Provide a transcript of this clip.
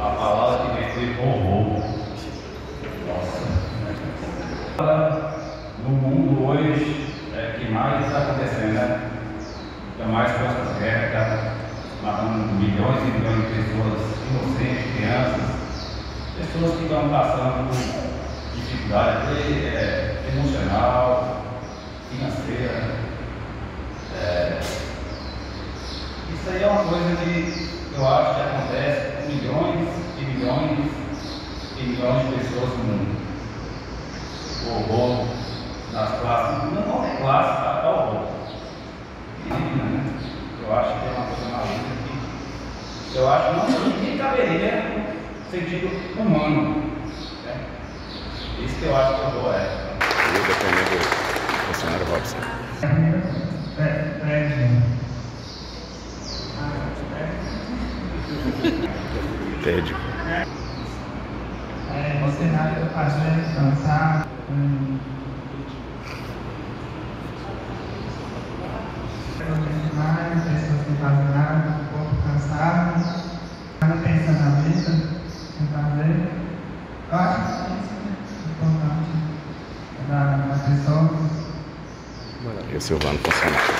a palavra que vem ser horror. Nossa. No mundo hoje, é que mais está acontecendo, né? É mais que está matando milhões e milhões de pessoas inocentes, crianças, pessoas que estão passando por dificuldade é, emocional, financeira. É, isso aí é uma coisa que eu acho que acontece com milhões e milhões e milhões de pessoas no mundo. O horror nas classes, não qualquer classe, tá? É o horror. Menina, né? Eu acho que é uma coisa maluca que eu acho que não nem caberia no sentido humano. Né? Isso que eu acho que o horror é. Eu defendendo o funcionário Robson. Tédio. É, cenário às vezes cansado. Hum. demais, pessoas que fazem nada, um pouco cansado, nada pensa na vida, sem fazer. Eu acho que isso é importante da, da pessoa. E o Silvano funcionário.